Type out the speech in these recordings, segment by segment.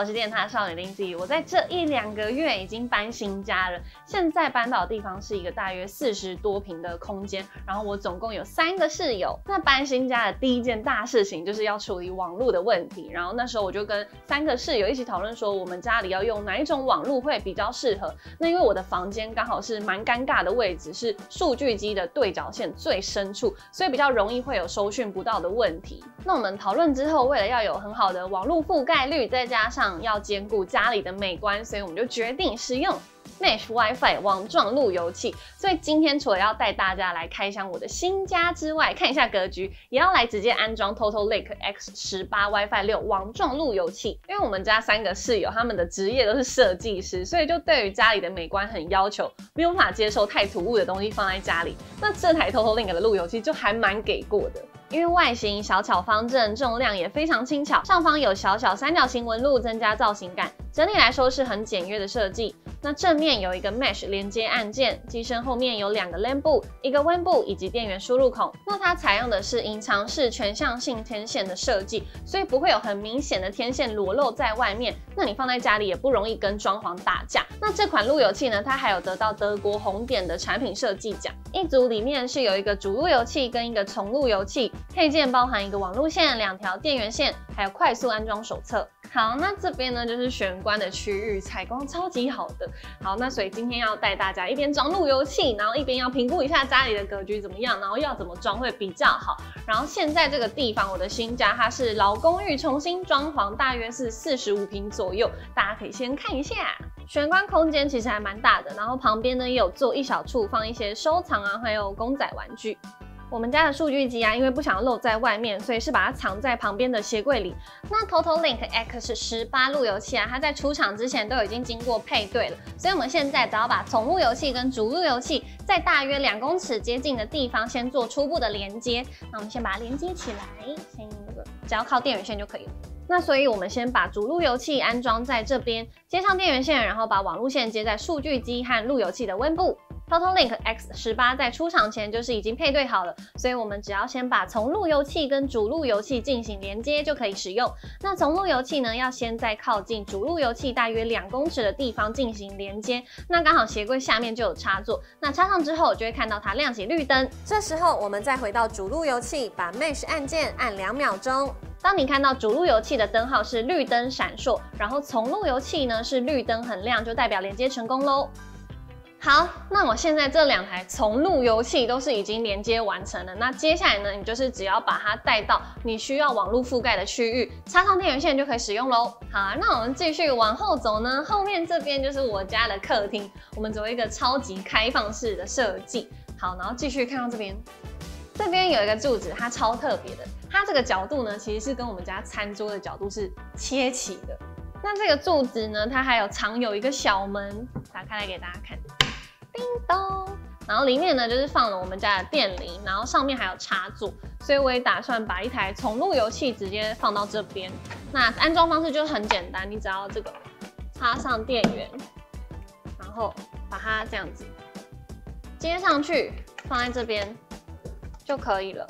我是电塔少女林子。我在这一两个月已经搬新家了，现在搬到的地方是一个大约四十多平的空间，然后我总共有三个室友。那搬新家的第一件大事情就是要处理网络的问题，然后那时候我就跟三个室友一起讨论说，我们家里要用哪一种网络会比较适合。那因为我的房间刚好是蛮尴尬的位置，是数据机的对角线最深处，所以比较容易会有收讯不到的问题。那我们讨论之后，为了要有很好的网络覆盖率，再加上要兼顾家里的美观，所以我们就决定使用 Mesh WiFi 网状路由器。所以今天除了要带大家来开箱我的新家之外，看一下格局，也要来直接安装 Total Link X 十八 WiFi 六网状路由器。因为我们家三个室友他们的职业都是设计师，所以就对于家里的美观很要求，没有法接受太突兀的东西放在家里。那这台 Total Link 的路由器就还蛮给过的。因为外形小巧方正，重量也非常轻巧，上方有小小三角形纹路，增加造型感。整体来说是很简约的设计。那正面有一个 Mesh 连接按键，机身后面有两个 LAN 部，一个 WAN 部以及电源输入孔。那它采用的是隐藏式全向性天线的设计，所以不会有很明显的天线裸露在外面。那你放在家里也不容易跟装潢打架。那这款路由器呢，它还有得到德国红点的产品设计奖。一组里面是有一个主路由器跟一个从路由器，配件包含一个网路线、两条电源线，还有快速安装手册。好，那这边呢就是玄关的区域，采光超级好的。好，那所以今天要带大家一边装路由器，然后一边要评估一下家里的格局怎么样，然后要怎么装会比较好。然后现在这个地方，我的新家它是老公寓重新装潢，大约是四十五平左右，大家可以先看一下。玄关空间其实还蛮大的，然后旁边呢也有做一小处放一些收藏啊，还有公仔玩具。我们家的数据机啊，因为不想要露在外面，所以是把它藏在旁边的鞋柜里。那 Total Link X 十八路由器啊，它在出厂之前都已经经过配对了，所以我们现在只要把总路由器跟主路由器在大约两公尺接近的地方先做初步的连接。那我们先把它连接起来，先那个只要靠电源线就可以了。那所以我们先把主路由器安装在这边，接上电源线，然后把网路线接在数据机和路由器的温部。Total Link X 十八在出厂前就是已经配对好了，所以我们只要先把从路由器跟主路由器进行连接就可以使用。那从路由器呢，要先在靠近主路由器大约两公尺的地方进行连接。那刚好鞋柜下面就有插座，那插上之后就会看到它亮起绿灯。这时候我们再回到主路由器，把 Mesh 按键按两秒钟。当你看到主路由器的灯号是绿灯闪烁，然后从路由器呢是绿灯很亮，就代表连接成功喽。好，那我现在这两台从路由器都是已经连接完成了。那接下来呢，你就是只要把它带到你需要网络覆盖的区域，插上电源线就可以使用喽。好，那我们继续往后走呢，后面这边就是我家的客厅，我们走一个超级开放式的设计。好，然后继续看到这边，这边有一个柱子，它超特别的，它这个角度呢，其实是跟我们家餐桌的角度是切齐的。那这个柱子呢，它还有藏有一个小门，打开来给大家看。叮咚，然后里面呢就是放了我们家的电铃，然后上面还有插座，所以我也打算把一台从路由器直接放到这边。那安装方式就很简单，你只要这个插上电源，然后把它这样子接上去，放在这边就可以了。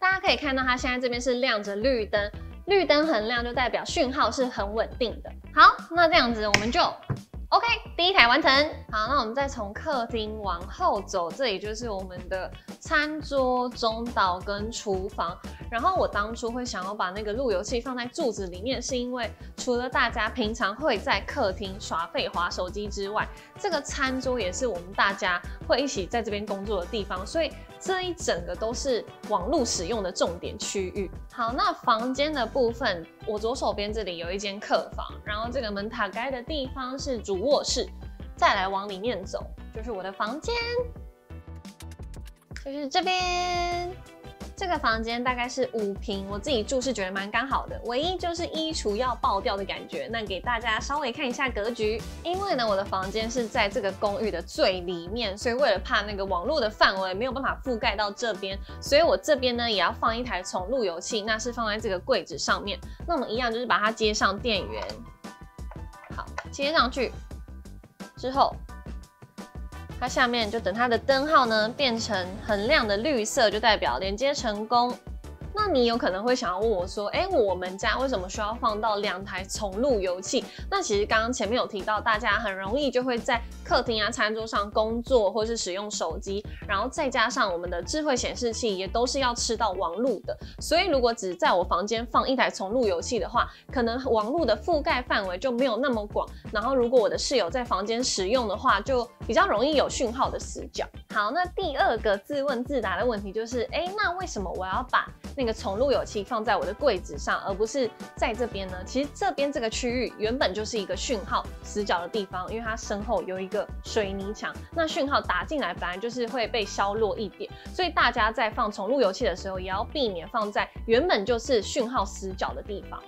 大家可以看到它现在这边是亮着绿灯，绿灯很亮就代表讯号是很稳定的。好，那这样子我们就。OK，第一台完成。好，那我们再从客厅往后走，这里就是我们的餐桌、中岛跟厨房。然后我当初会想要把那个路由器放在柱子里面，是因为除了大家平常会在客厅耍废、划手机之外，这个餐桌也是我们大家会一起在这边工作的地方，所以这一整个都是网络使用的重点区域。好，那房间的部分，我左手边这里有一间客房，然后这个门打开的地方是主卧室，再来往里面走就是我的房间，就是这边。这个房间大概是五平，我自己住是觉得蛮刚好的，唯一就是衣橱要爆掉的感觉。那给大家稍微看一下格局，因为呢我的房间是在这个公寓的最里面，所以为了怕那个网络的范围没有办法覆盖到这边，所以我这边呢也要放一台从路由器，那是放在这个柜子上面。那我们一样就是把它接上电源，好，接上去之后。它下面就等它的灯号呢变成很亮的绿色，就代表连接成功。那你有可能会想要问我说，哎，我们家为什么需要放到两台重路由器？那其实刚刚前面有提到，大家很容易就会在客厅啊、餐桌上工作，或是使用手机，然后再加上我们的智慧显示器也都是要吃到网路的，所以如果只在我房间放一台重路由器的话，可能网路的覆盖范围就没有那么广。然后如果我的室友在房间使用的话，就比较容易有讯号的死角。好，那第二个自问自答的问题就是，哎，那为什么我要把那个重路由器放在我的柜子上，而不是在这边呢？其实这边这个区域原本就是一个讯号死角的地方，因为它身后有一个水泥墙，那讯号打进来本来就是会被削弱一点，所以大家在放重路由器的时候，也要避免放在原本就是讯号死角的地方。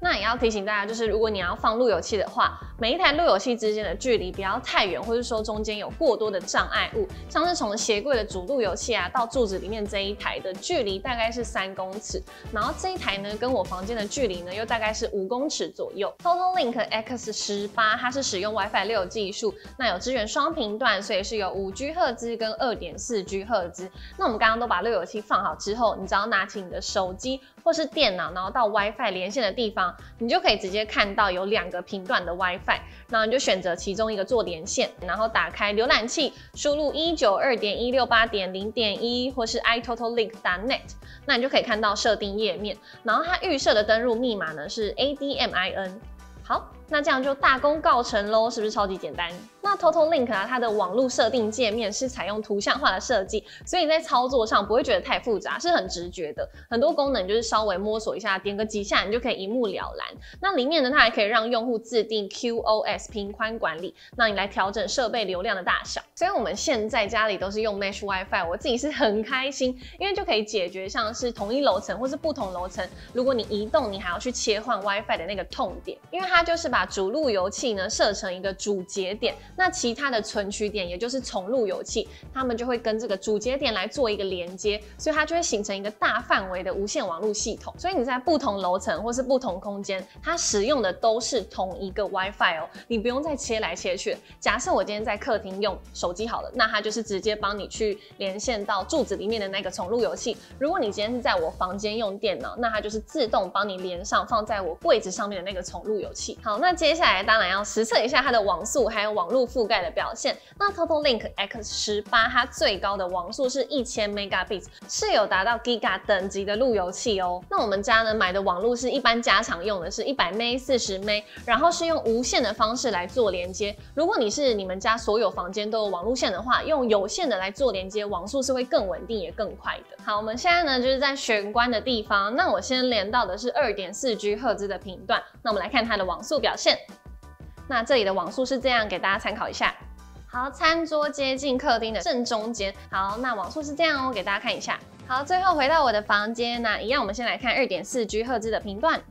那也要提醒大家，就是如果你要放路由器的话，每一台路由器之间的距离不要太远，或者说中间有过多的障碍物，像是从鞋柜的主路由器啊到柱子里面这一台的距离大概是三公尺，然后这一台呢跟我房间的距离呢又大概是五公尺左右。Total Link X 十八它是使用 WiFi 六技术，那有支援双频段，所以是有五 G 赫兹跟二点四 G 赫兹。那我们刚刚都把路由器放好之后，你只要拿起你的手机或是电脑，然后到 WiFi 连线的地方。你就可以直接看到有两个频段的 WiFi，然后你就选择其中一个做连线，然后打开浏览器，输入一九二点一六八点零点一或是 iTotalLink.net，那你就可以看到设定页面，然后它预设的登录密码呢是 ADMIN。好，那这样就大功告成喽，是不是超级简单？那 Total Link 啊，它的网络设定界面是采用图像化的设计，所以你在操作上不会觉得太复杂，是很直觉的。很多功能就是稍微摸索一下，点个几下，你就可以一目了然。那里面呢，它还可以让用户自定 QoS 频宽管理，那你来调整设备流量的大小。所以我们现在家里都是用 Mesh WiFi，我自己是很开心，因为就可以解决像是同一楼层或是不同楼层，如果你移动，你还要去切换 WiFi 的那个痛点，因为它它就是把主路由器呢设成一个主节点。那其他的存取点，也就是从路由器，它们就会跟这个主节点来做一个连接，所以它就会形成一个大范围的无线网络系统。所以你在不同楼层或是不同空间，它使用的都是同一个 WiFi 哦，你不用再切来切去。假设我今天在客厅用手机好了，那它就是直接帮你去连线到柱子里面的那个从路由器。如果你今天是在我房间用电脑，那它就是自动帮你连上放在我柜子上面的那个从路由器。好，那接下来当然要实测一下它的网速还有网络覆盖。的表现，那 Total Link X 十八它最高的网速是一千 Megabits，是有达到 Giga 等级的路由器哦。那我们家呢买的网络是一般家常用的，是一百 M 四十 M，然后是用无线的方式来做连接。如果你是你们家所有房间都有网路线的话，用有线的来做连接，网速是会更稳定也更快的。好，我们现在呢就是在玄关的地方，那我先连到的是二点四 G 赫兹的频段，那我们来看它的网网速表现。那这里的网速是这样，给大家参考一下。好，餐桌接近客厅的正中间。好，那网速是这样哦，给大家看一下。好，最后回到我的房间，那一样，我们先来看二点四 G 赫兹的频段。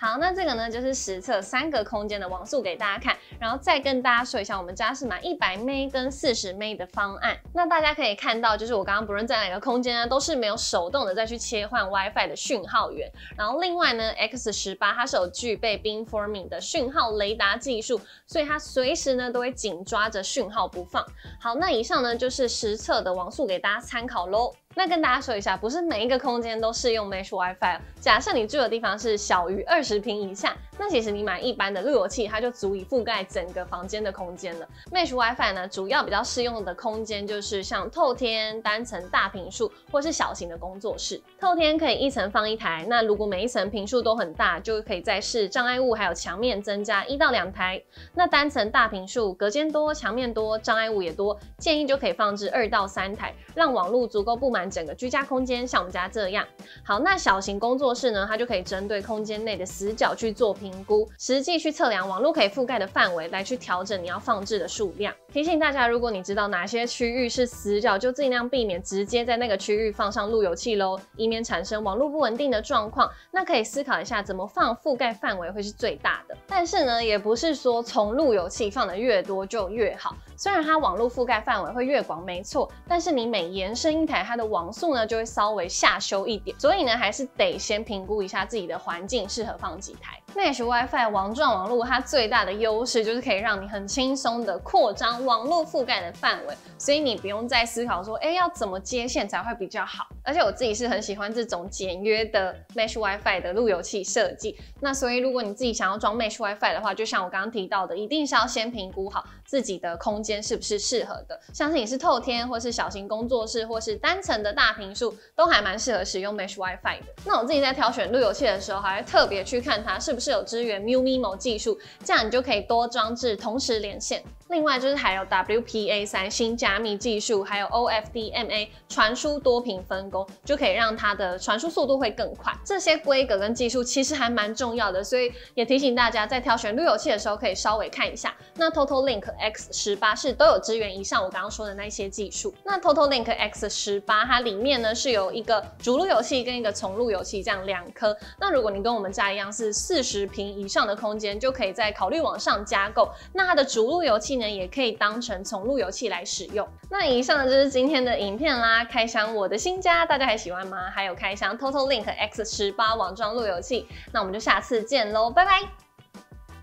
好，那这个呢就是实测三个空间的网速给大家看，然后再跟大家说一下，我们家是买一百 M 跟四十 M 的方案。那大家可以看到，就是我刚刚不论在哪个空间呢，都是没有手动的再去切换 WiFi 的讯号源。然后另外呢，X 十八它是有具备 Beamforming 的讯号雷达技术，所以它随时呢都会紧抓着讯号不放。好，那以上呢就是实测的网速给大家参考喽。那跟大家说一下，不是每一个空间都适用 Mesh WiFi。假设你住的地方是小于二十平以下，那其实你买一般的路由器，它就足以覆盖整个房间的空间了。Mesh WiFi 呢，主要比较适用的空间就是像透天、单层大平数或是小型的工作室。透天可以一层放一台，那如果每一层平数都很大，就可以在视障碍物还有墙面增加一到两台。那单层大平数，隔间多、墙面多、障碍物也多，建议就可以放置二到三台，让网络足够布满。整个居家空间像我们家这样，好，那小型工作室呢，它就可以针对空间内的死角去做评估，实际去测量网络可以覆盖的范围，来去调整你要放置的数量。提醒大家，如果你知道哪些区域是死角，就尽量避免直接在那个区域放上路由器喽，以免产生网络不稳定的状况。那可以思考一下，怎么放覆盖范围会是最大的。但是呢，也不是说从路由器放的越多就越好。虽然它网络覆盖范围会越广，没错，但是你每延伸一台，它的网速呢就会稍微下修一点。所以呢，还是得先评估一下自己的环境适合放几台。Mesh WiFi 网状网络它最大的优势就是可以让你很轻松的扩张网络覆盖的范围，所以你不用再思考说，哎，要怎么接线才会比较好。而且我自己是很喜欢这种简约的 Mesh WiFi 的路由器设计。那所以如果你自己想要装 Mesh WiFi 的话，就像我刚刚提到的，一定是要先评估好自己的空间是不是适合的。像是你是透天，或是小型工作室，或是单层的大平数，都还蛮适合使用 Mesh WiFi 的。那我自己在挑选路由器的时候，还会特别去看它是不是是有支援 MuMimo 技术，这样你就可以多装置同时连线。另外就是还有 WPA 三新加密技术，还有 OFDMA 传输多频分工，就可以让它的传输速度会更快。这些规格跟技术其实还蛮重要的，所以也提醒大家在挑选路由器的时候可以稍微看一下。那 Total Link X 十八是都有支援以上我刚刚说的那些技术。那 Total Link X 十八它里面呢是有一个主路由器跟一个从路由器这样两颗。那如果你跟我们家一样是四十平以上的空间，就可以再考虑往上加购。那它的主路由器。也可以当成从路由器来使用。那以上就是今天的影片啦，开箱我的新家，大家还喜欢吗？还有开箱 Total Link X 十八网状路由器，那我们就下次见喽，拜拜。